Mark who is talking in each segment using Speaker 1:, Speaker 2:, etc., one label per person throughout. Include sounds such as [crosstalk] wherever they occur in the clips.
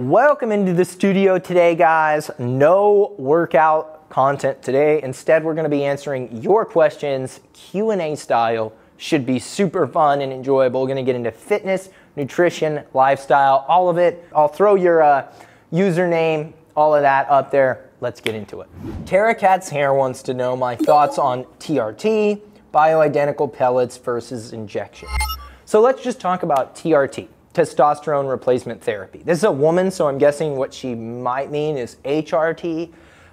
Speaker 1: Welcome into the studio today, guys. No workout content today. Instead, we're going to be answering your questions Q&A style. Should be super fun and enjoyable. We're going to get into fitness, nutrition, lifestyle, all of it. I'll throw your uh, username, all of that up there. Let's get into it. Tara Cat's hair wants to know my thoughts on TRT, bioidentical pellets versus injection. So let's just talk about TRT testosterone replacement therapy. This is a woman, so I'm guessing what she might mean is HRT,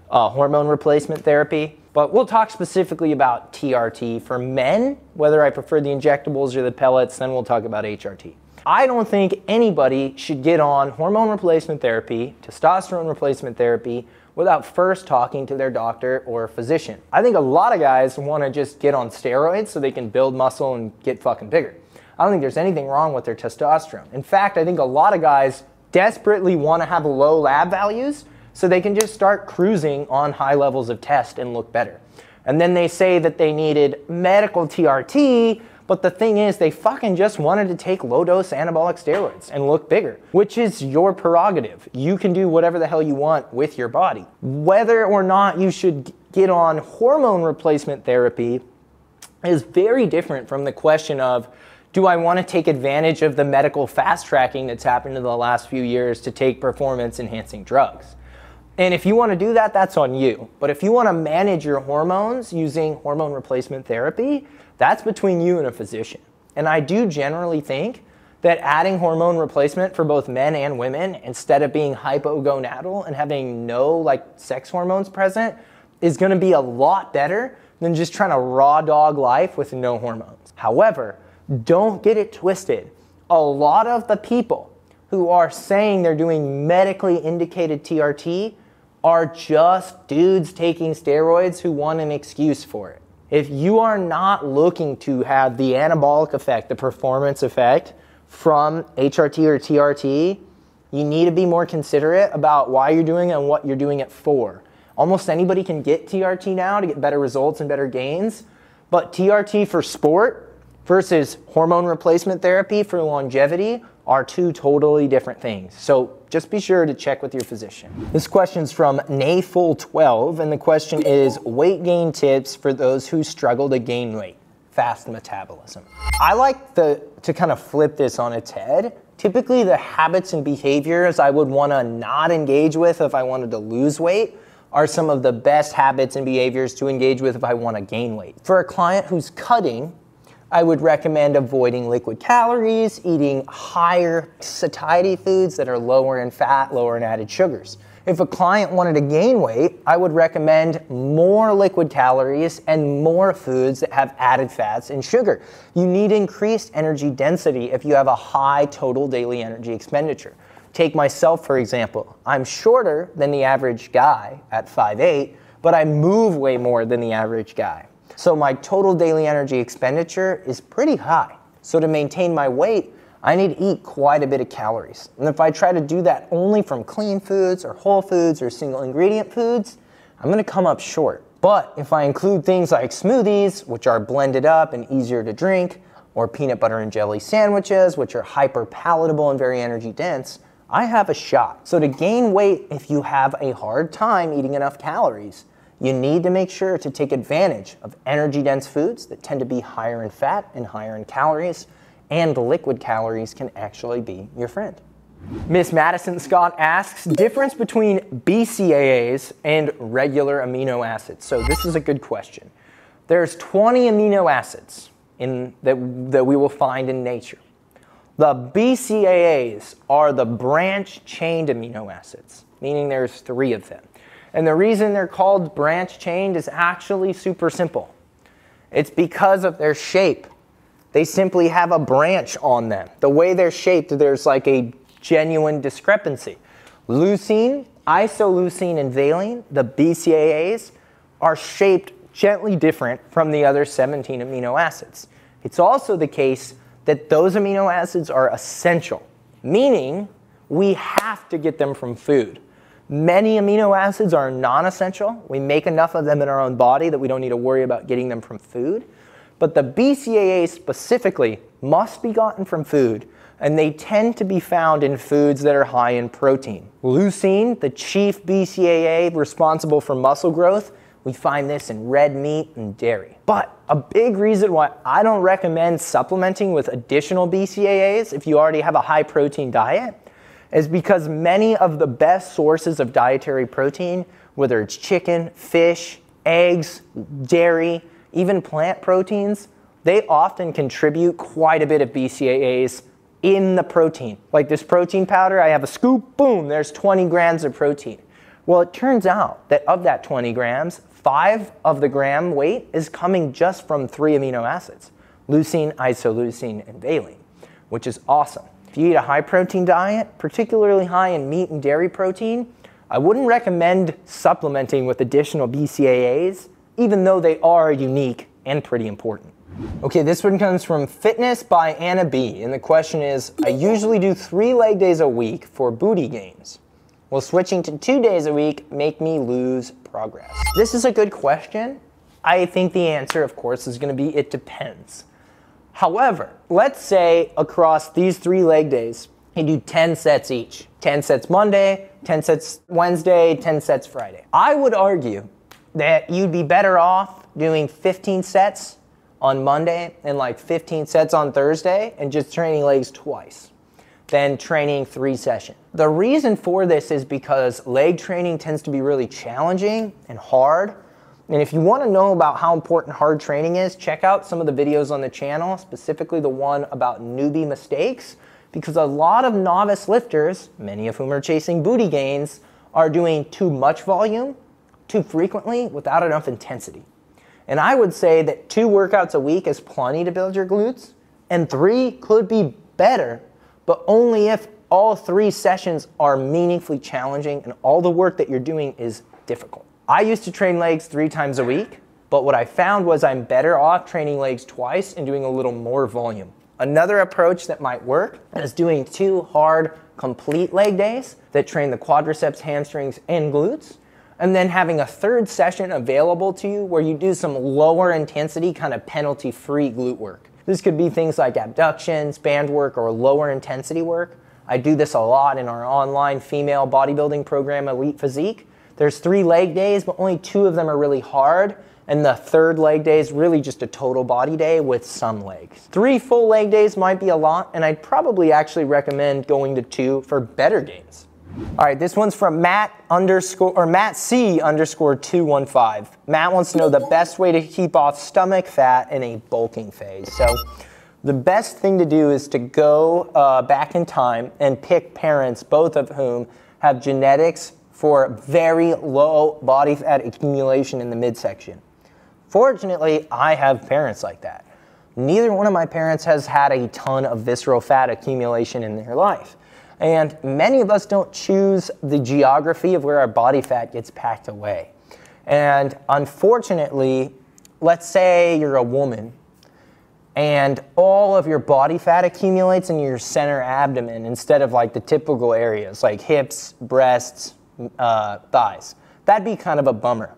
Speaker 1: uh, hormone replacement therapy. But we'll talk specifically about TRT for men, whether I prefer the injectables or the pellets, then we'll talk about HRT. I don't think anybody should get on hormone replacement therapy, testosterone replacement therapy, without first talking to their doctor or physician. I think a lot of guys want to just get on steroids so they can build muscle and get fucking bigger. I don't think there's anything wrong with their testosterone. In fact, I think a lot of guys desperately want to have low lab values so they can just start cruising on high levels of test and look better. And then they say that they needed medical TRT, but the thing is, they fucking just wanted to take low dose anabolic steroids and look bigger, which is your prerogative. You can do whatever the hell you want with your body. Whether or not you should get on hormone replacement therapy is very different from the question of do I want to take advantage of the medical fast tracking that's happened in the last few years to take performance enhancing drugs? And if you want to do that, that's on you. But if you want to manage your hormones using hormone replacement therapy, that's between you and a physician. And I do generally think that adding hormone replacement for both men and women instead of being hypogonadal and having no like sex hormones present is going to be a lot better than just trying to raw dog life with no hormones. However, don't get it twisted. A lot of the people who are saying they're doing medically indicated TRT are just dudes taking steroids who want an excuse for it. If you are not looking to have the anabolic effect, the performance effect from HRT or TRT, you need to be more considerate about why you're doing it and what you're doing it for. Almost anybody can get TRT now to get better results and better gains, but TRT for sport versus hormone replacement therapy for longevity are two totally different things. So just be sure to check with your physician. This question's from Nayful12, and the question is weight gain tips for those who struggle to gain weight, fast metabolism. I like the, to kind of flip this on its head. Typically, the habits and behaviors I would want to not engage with if I wanted to lose weight are some of the best habits and behaviors to engage with if I want to gain weight. For a client who's cutting, I would recommend avoiding liquid calories, eating higher satiety foods that are lower in fat, lower in added sugars. If a client wanted to gain weight, I would recommend more liquid calories and more foods that have added fats and sugar. You need increased energy density if you have a high total daily energy expenditure. Take myself, for example. I'm shorter than the average guy at 5'8, but I move way more than the average guy. So my total daily energy expenditure is pretty high. So to maintain my weight, I need to eat quite a bit of calories. And if I try to do that only from clean foods or whole foods or single ingredient foods, I'm gonna come up short. But if I include things like smoothies, which are blended up and easier to drink, or peanut butter and jelly sandwiches, which are hyper palatable and very energy dense, I have a shot. So to gain weight, if you have a hard time eating enough calories, you need to make sure to take advantage of energy dense foods that tend to be higher in fat and higher in calories, and liquid calories can actually be your friend. Miss Madison Scott asks difference between BCAAs and regular amino acids. So this is a good question. There's 20 amino acids in, that, that we will find in nature. The BCAAs are the branch chained amino acids, meaning there's three of them. And the reason they're called branch chained is actually super simple. It's because of their shape. They simply have a branch on them. The way they're shaped, there's like a genuine discrepancy. Leucine, isoleucine, and valine, the BCAAs, are shaped gently different from the other 17 amino acids. It's also the case that those amino acids are essential, meaning we have to get them from food. Many amino acids are non-essential. We make enough of them in our own body that we don't need to worry about getting them from food. But the BCAA specifically must be gotten from food and they tend to be found in foods that are high in protein. Leucine, the chief BCAA responsible for muscle growth, we find this in red meat and dairy. But a big reason why I don't recommend supplementing with additional BCAAs if you already have a high protein diet is because many of the best sources of dietary protein, whether it's chicken, fish, eggs, dairy, even plant proteins, they often contribute quite a bit of BCAAs in the protein. Like this protein powder, I have a scoop, boom, there's 20 grams of protein. Well, it turns out that of that 20 grams, five of the gram weight is coming just from three amino acids leucine, isoleucine, and valine, which is awesome. If you eat a high protein diet, particularly high in meat and dairy protein, I wouldn't recommend supplementing with additional BCAAs, even though they are unique and pretty important. Okay, this one comes from Fitness by Anna B. And the question is I usually do three leg days a week for booty gains. Will switching to two days a week make me lose progress? This is a good question. I think the answer, of course, is going to be it depends. However, let's say across these three leg days, you do 10 sets each 10 sets Monday, 10 sets Wednesday, 10 sets Friday. I would argue that you'd be better off doing 15 sets on Monday and like 15 sets on Thursday and just training legs twice than training three sessions. The reason for this is because leg training tends to be really challenging and hard. And if you want to know about how important hard training is, check out some of the videos on the channel, specifically the one about newbie mistakes, because a lot of novice lifters, many of whom are chasing booty gains, are doing too much volume, too frequently, without enough intensity. And I would say that two workouts a week is plenty to build your glutes, and three could be better, but only if all three sessions are meaningfully challenging and all the work that you're doing is difficult. I used to train legs three times a week, but what I found was I'm better off training legs twice and doing a little more volume. Another approach that might work is doing two hard, complete leg days that train the quadriceps, hamstrings, and glutes and then having a third session available to you where you do some lower intensity, kind of penalty free glute work. This could be things like abductions, band work, or lower intensity work. I do this a lot in our online female bodybuilding program, Elite Physique. There's three leg days, but only two of them are really hard. And the third leg day is really just a total body day with some legs. Three full leg days might be a lot, and I'd probably actually recommend going to two for better gains. All right, this one's from Matt underscore or Matt C underscore two one five. Matt wants to know the best way to keep off stomach fat in a bulking phase. So, the best thing to do is to go uh, back in time and pick parents, both of whom have genetics for very low body fat accumulation in the midsection. Fortunately, I have parents like that. Neither one of my parents has had a ton of visceral fat accumulation in their life. And many of us don't choose the geography of where our body fat gets packed away. And unfortunately, let's say you're a woman and all of your body fat accumulates in your center abdomen instead of like the typical areas like hips, breasts, uh, thighs. That'd be kind of a bummer.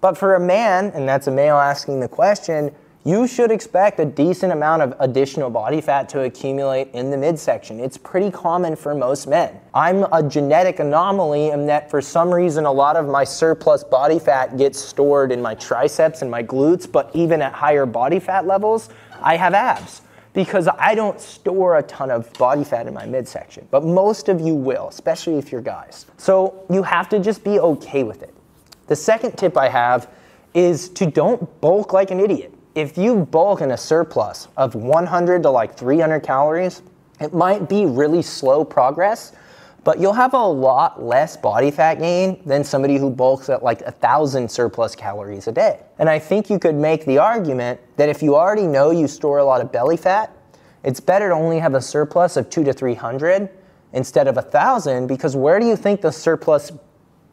Speaker 1: But for a man, and that's a male asking the question, you should expect a decent amount of additional body fat to accumulate in the midsection. It's pretty common for most men. I'm a genetic anomaly in that for some reason a lot of my surplus body fat gets stored in my triceps and my glutes, but even at higher body fat levels, I have abs because I don't store a ton of body fat in my midsection. But most of you will, especially if you're guys. So you have to just be okay with it. The second tip I have is to don't bulk like an idiot if you bulk in a surplus of 100 to like 300 calories, it might be really slow progress, but you'll have a lot less body fat gain than somebody who bulks at like a thousand surplus calories a day. And I think you could make the argument that if you already know you store a lot of belly fat, it's better to only have a surplus of two to 300 instead of a thousand because where do you think the surplus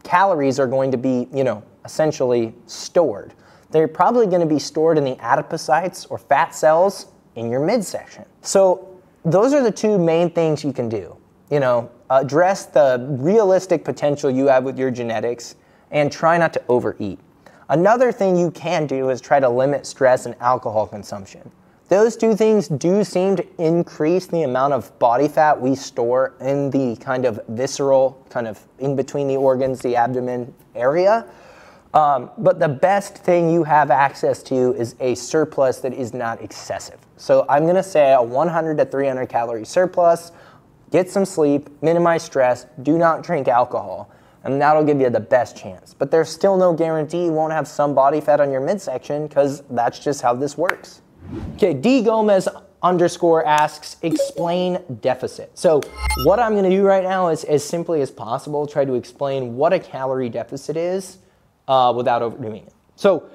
Speaker 1: calories are going to be, you know, essentially stored? they're probably going to be stored in the adipocytes or fat cells in your midsection. So those are the two main things you can do. You know, address the realistic potential you have with your genetics and try not to overeat. Another thing you can do is try to limit stress and alcohol consumption. Those two things do seem to increase the amount of body fat we store in the kind of visceral, kind of in between the organs, the abdomen area. Um, but the best thing you have access to is a surplus that is not excessive. So I'm gonna say a 100 to 300 calorie surplus, get some sleep, minimize stress, do not drink alcohol, and that'll give you the best chance. But there's still no guarantee you won't have some body fat on your midsection because that's just how this works. Okay, D Gomez underscore asks, explain deficit. So what I'm gonna do right now is as simply as possible, try to explain what a calorie deficit is uh, without overdoing it. So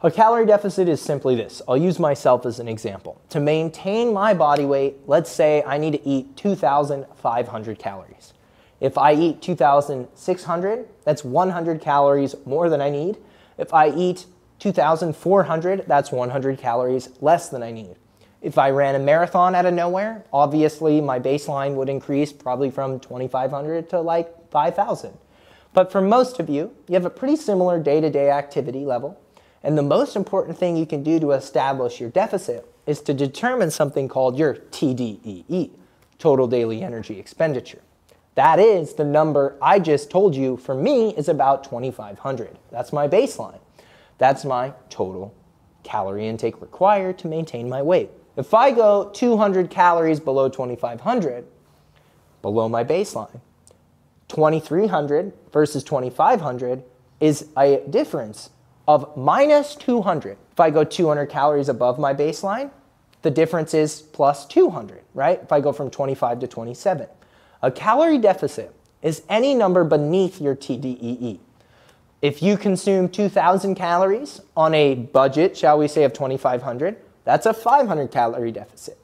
Speaker 1: a calorie deficit is simply this. I'll use myself as an example. To maintain my body weight, let's say I need to eat 2,500 calories. If I eat 2,600, that's 100 calories more than I need. If I eat 2,400, that's 100 calories less than I need. If I ran a marathon out of nowhere, obviously my baseline would increase probably from 2,500 to like 5,000. But for most of you, you have a pretty similar day to day activity level. And the most important thing you can do to establish your deficit is to determine something called your TDEE, total daily energy expenditure. That is the number I just told you for me is about 2,500. That's my baseline. That's my total calorie intake required to maintain my weight. If I go 200 calories below 2,500, below my baseline, 2,300 versus 2,500 is a difference of minus 200. If I go 200 calories above my baseline, the difference is plus 200, right? If I go from 25 to 27. A calorie deficit is any number beneath your TDEE. If you consume 2,000 calories on a budget, shall we say, of 2,500, that's a 500 calorie deficit.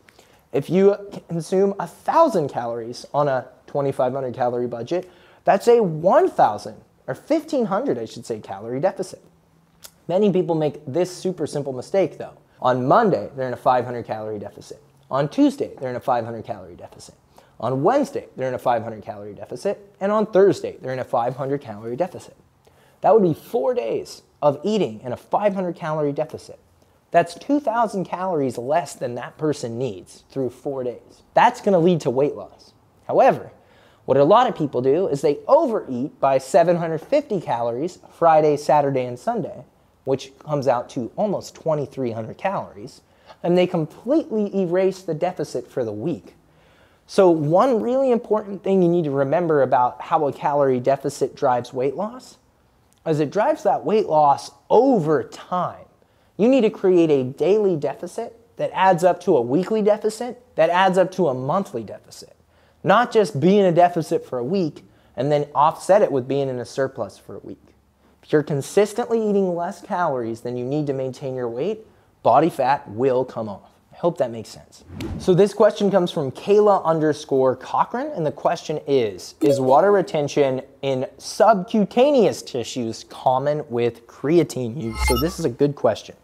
Speaker 1: If you consume 1,000 calories on a 2,500 calorie budget, that's a 1,000 or 1,500, I should say, calorie deficit. Many people make this super simple mistake though. On Monday, they're in a 500 calorie deficit. On Tuesday, they're in a 500 calorie deficit. On Wednesday, they're in a 500 calorie deficit. And on Thursday, they're in a 500 calorie deficit. That would be four days of eating in a 500 calorie deficit. That's 2,000 calories less than that person needs through four days. That's going to lead to weight loss. However, what a lot of people do is they overeat by 750 calories Friday, Saturday, and Sunday, which comes out to almost 2,300 calories, and they completely erase the deficit for the week. So, one really important thing you need to remember about how a calorie deficit drives weight loss is it drives that weight loss over time. You need to create a daily deficit that adds up to a weekly deficit, that adds up to a monthly deficit. Not just be in a deficit for a week and then offset it with being in a surplus for a week. If you're consistently eating less calories than you need to maintain your weight, body fat will come off. I hope that makes sense. So this question comes from Kayla underscore Cochran, and the question is, is water retention in subcutaneous tissues common with creatine use? So this is a good question.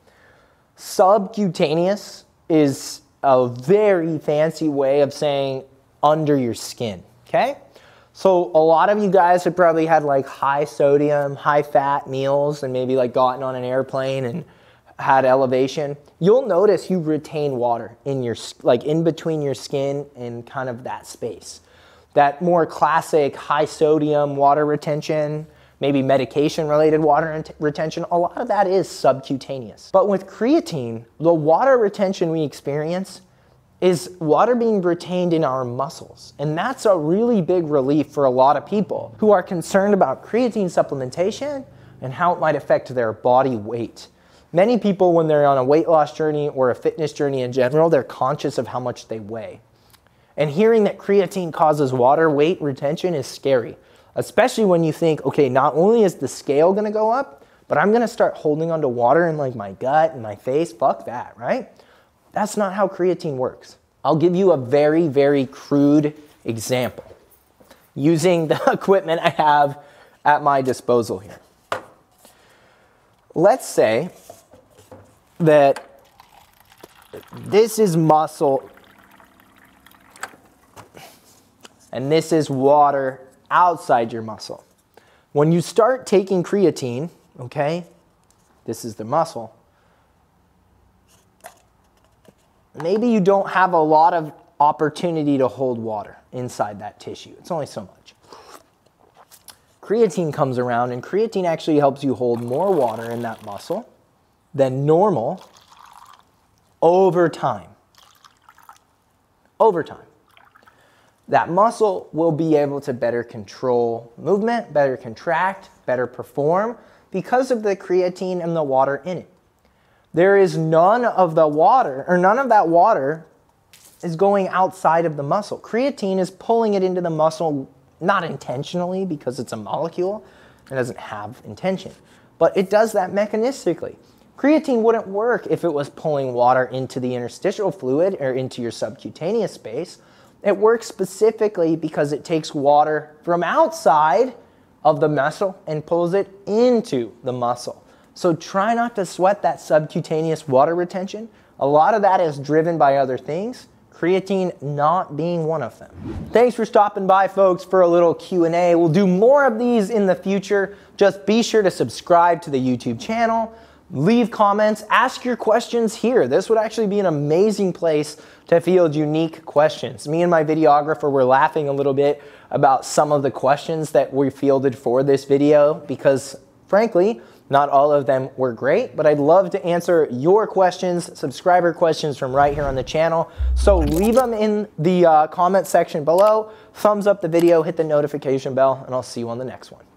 Speaker 1: Subcutaneous is a very fancy way of saying under your skin, okay? So a lot of you guys have probably had like high sodium, high fat meals and maybe like gotten on an airplane and had elevation. You'll notice you retain water in your like in between your skin and kind of that space. That more classic high sodium water retention, maybe medication related water retention, a lot of that is subcutaneous. But with creatine, the water retention we experience is water being retained in our muscles. And that's a really big relief for a lot of people who are concerned about creatine supplementation and how it might affect their body weight. Many people, when they're on a weight loss journey or a fitness journey in general, they're conscious of how much they weigh. And hearing that creatine causes water weight retention is scary, especially when you think, okay, not only is the scale gonna go up, but I'm gonna start holding onto water in like my gut and my face. Fuck that, right? That's not how creatine works. I'll give you a very, very crude example using the [laughs] equipment I have at my disposal here. Let's say that this is muscle and this is water outside your muscle. When you start taking creatine, okay, this is the muscle, maybe you don't have a lot of opportunity to hold water inside that tissue. It's only so much. Creatine comes around, and creatine actually helps you hold more water in that muscle than normal over time. Over time. That muscle will be able to better control movement, better contract, better perform because of the creatine and the water in it. There is none of the water, or none of that water is going outside of the muscle. Creatine is pulling it into the muscle, not intentionally because it's a molecule, it doesn't have intention, but it does that mechanistically. Creatine wouldn't work if it was pulling water into the interstitial fluid or into your subcutaneous space. It works specifically because it takes water from outside of the muscle and pulls it into the muscle. So try not to sweat that subcutaneous water retention. A lot of that is driven by other things, creatine not being one of them. Thanks for stopping by folks for a little Q&A. We'll do more of these in the future. Just be sure to subscribe to the YouTube channel leave comments, ask your questions here. This would actually be an amazing place to field unique questions. Me and my videographer were laughing a little bit about some of the questions that we fielded for this video because frankly, not all of them were great, but I'd love to answer your questions, subscriber questions from right here on the channel. So leave them in the uh, comment section below, thumbs up the video, hit the notification bell, and I'll see you on the next one.